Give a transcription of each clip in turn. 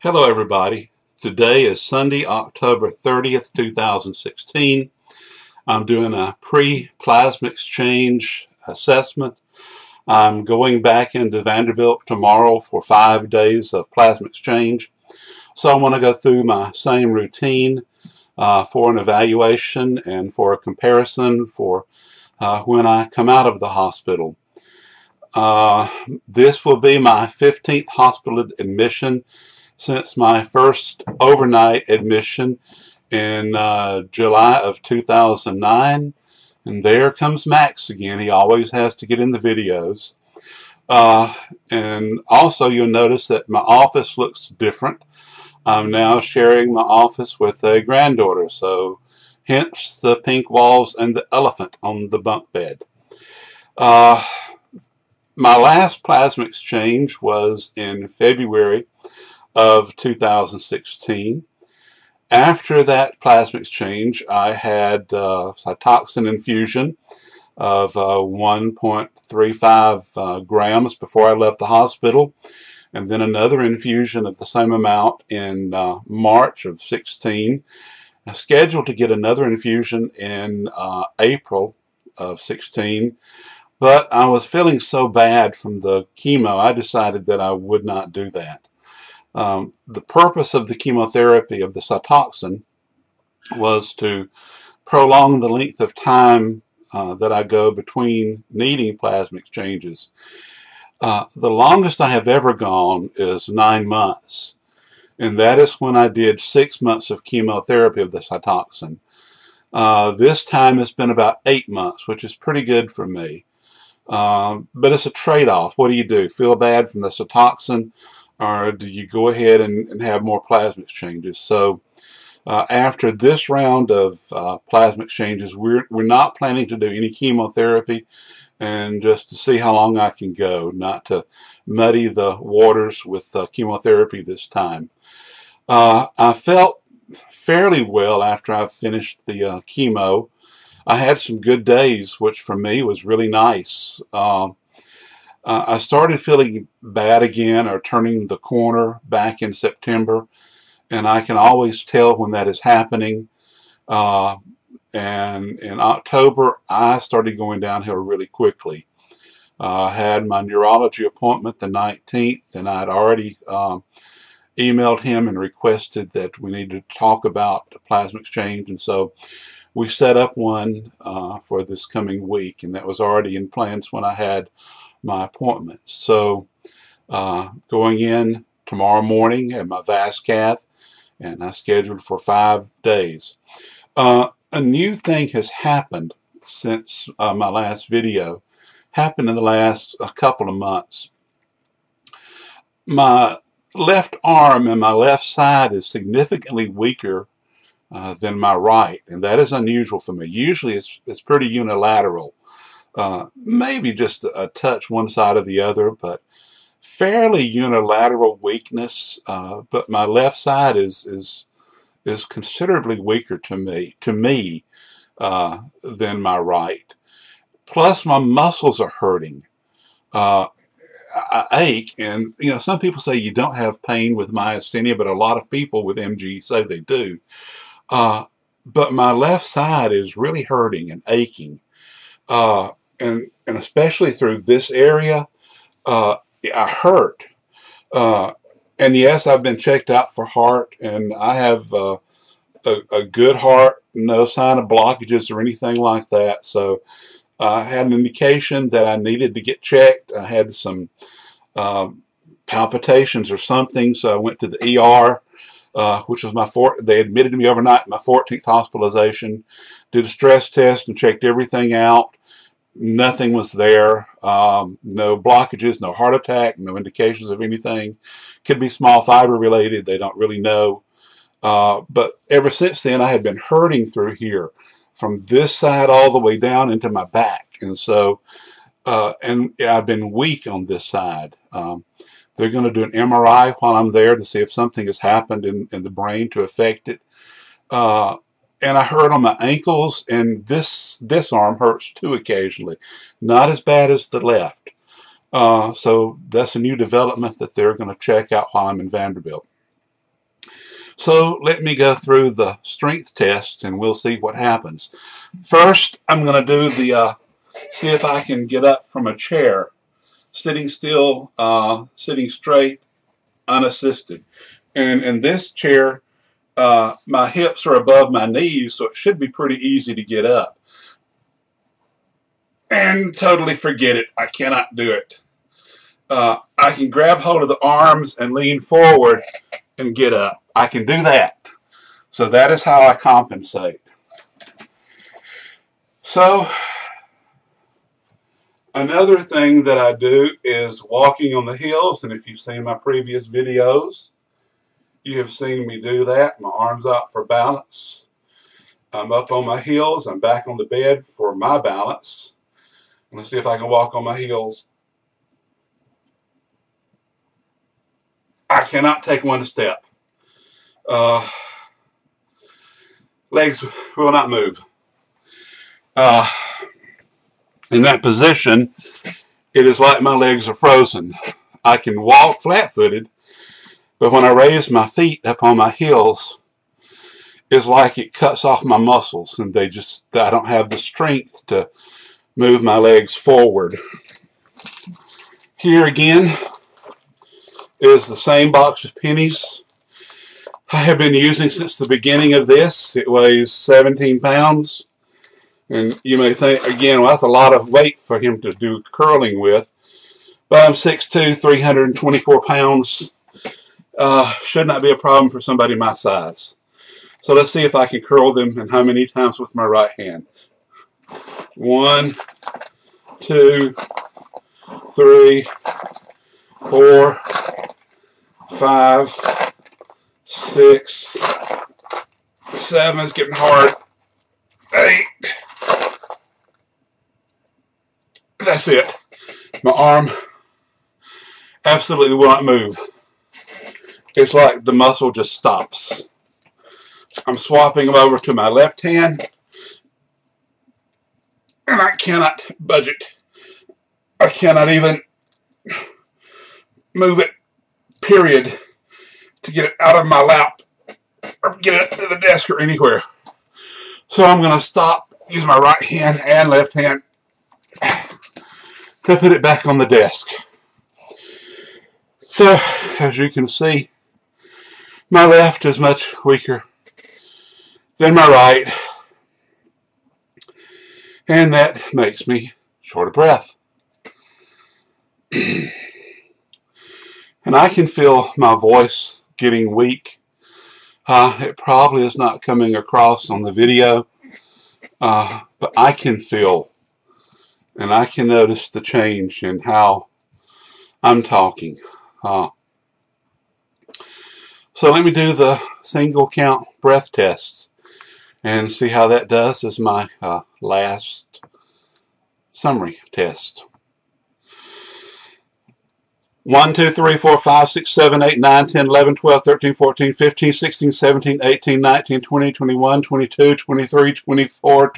Hello everybody. Today is Sunday, October 30th, 2016. I'm doing a pre-plasma exchange assessment. I'm going back into Vanderbilt tomorrow for five days of plasma exchange. So I want to go through my same routine uh, for an evaluation and for a comparison for uh, when I come out of the hospital. Uh, this will be my 15th hospital admission since my first overnight admission in uh, July of 2009. And there comes Max again. He always has to get in the videos. Uh, and also you'll notice that my office looks different. I'm now sharing my office with a granddaughter, so hence the pink walls and the elephant on the bunk bed. Uh, my last plasma exchange was in February of 2016. After that plasma exchange, I had uh, Cytoxan infusion of uh, 1.35 uh, grams before I left the hospital, and then another infusion of the same amount in uh, March of 16. I scheduled to get another infusion in uh, April of 16, but I was feeling so bad from the chemo, I decided that I would not do that. Um, the purpose of the chemotherapy of the Cytoxan was to prolong the length of time uh, that I go between needing plasma exchanges. Uh, the longest I have ever gone is nine months, and that is when I did six months of chemotherapy of the Cytoxan. Uh, this time it's been about eight months, which is pretty good for me. Um, but it's a trade-off. What do you do? Feel bad from the Cytoxan or do you go ahead and, and have more plasma exchanges? So uh, after this round of uh, plasma exchanges, we're, we're not planning to do any chemotherapy and just to see how long I can go, not to muddy the waters with uh, chemotherapy this time. Uh, I felt fairly well after I finished the uh, chemo. I had some good days, which for me was really nice. Uh, uh, I started feeling bad again or turning the corner back in September, and I can always tell when that is happening. Uh, and in October, I started going downhill really quickly. Uh, I had my neurology appointment the 19th, and I had already um, emailed him and requested that we needed to talk about plasma exchange, and so we set up one uh, for this coming week, and that was already in plans when I had my appointment. So uh, going in tomorrow morning at my VASCATH, and I scheduled for five days. Uh, a new thing has happened since uh, my last video, happened in the last a couple of months. My left arm and my left side is significantly weaker uh, than my right, and that is unusual for me. Usually it's, it's pretty unilateral. Uh, maybe just a touch one side or the other, but fairly unilateral weakness. Uh, but my left side is is is considerably weaker to me to me uh, than my right. Plus, my muscles are hurting. Uh, I ache, and you know some people say you don't have pain with myasthenia, but a lot of people with MG say they do. Uh, but my left side is really hurting and aching. Uh, and and especially through this area, uh, I hurt. Uh, and yes, I've been checked out for heart, and I have uh, a, a, good heart, no sign of blockages or anything like that. So I had an indication that I needed to get checked. I had some um, palpitations or something, so I went to the ER. Uh, which was my four, they admitted me overnight, my 14th hospitalization, did a stress test and checked everything out nothing was there. Um, no blockages, no heart attack, no indications of anything. Could be small fiber related. They don't really know. Uh, but ever since then, I had been hurting through here from this side all the way down into my back. And so, uh, and I've been weak on this side. Um, they're going to do an MRI while I'm there to see if something has happened in, in the brain to affect it. Uh, and I hurt on my ankles, and this this arm hurts too occasionally. Not as bad as the left. Uh, so that's a new development that they're going to check out while I'm in Vanderbilt. So let me go through the strength tests and we'll see what happens. First, I'm going to do the, uh, see if I can get up from a chair, sitting still, uh, sitting straight, unassisted. And in this chair, uh, my hips are above my knees, so it should be pretty easy to get up. And totally forget it. I cannot do it. Uh, I can grab hold of the arms and lean forward and get up. I can do that. So that is how I compensate. So another thing that I do is walking on the hills. And if you've seen my previous videos, you have seen me do that. My arms out for balance. I'm up on my heels. I'm back on the bed for my balance. Let's see if I can walk on my heels. I cannot take one step uh, legs will not move. Uh, in that position, it is like my legs are frozen. I can walk flat-footed, but when I raise my feet up on my heels, it's like it cuts off my muscles and they just, I don't have the strength to move my legs forward. Here again is the same box of pennies I have been using since the beginning of this. It weighs 17 pounds. And you may think, again, well, that's a lot of weight for him to do curling with. But I'm 6'2", 324 pounds. Uh, should not be a problem for somebody my size. So let's see if I can curl them and how many times with my right hand. One, two, three, four, five, six, seven is getting hard, eight. That's it. My arm absolutely will not move. It's like the muscle just stops. I'm swapping them over to my left hand and I cannot budge it. I cannot even move it, period to get it out of my lap or get it to the desk or anywhere. So I'm going to stop, use my right hand and left hand to put it back on the desk. So, as you can see, my left is much weaker than my right. And that makes me short of breath. and I can feel my voice getting weak. Uh, it probably is not coming across on the video, uh, but I can feel and I can notice the change in how I'm talking. Uh, so let me do the single count breath tests and see how that does as my uh, last summary test. 1, 2, 3, 4, 5, 6, 7, 8, 9, 10, 11, 12, 13, 14, 15, 16, 17, 18, 19, 20, 21, 22, 23, 24,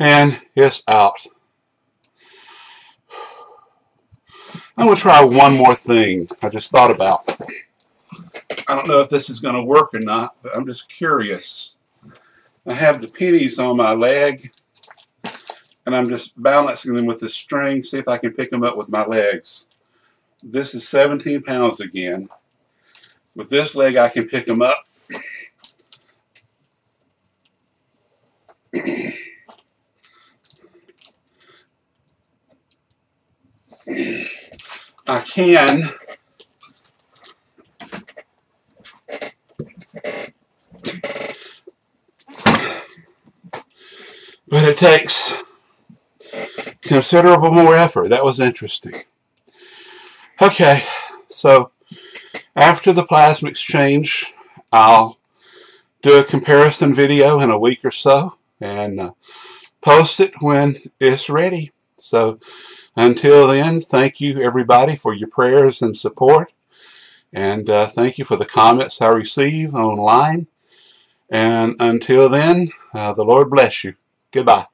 and it's out. I'm going to try one more thing I just thought about. I don't know if this is going to work or not, but I'm just curious. I have the pennies on my leg and I'm just balancing them with the string, see if I can pick them up with my legs. This is 17 pounds again. With this leg, I can pick them up. I can but it takes considerable more effort. That was interesting. Okay, so after the plasma exchange, I'll do a comparison video in a week or so and uh, post it when it's ready. So until then, thank you everybody for your prayers and support. And uh, thank you for the comments I receive online. And until then, uh, the Lord bless you. Goodbye.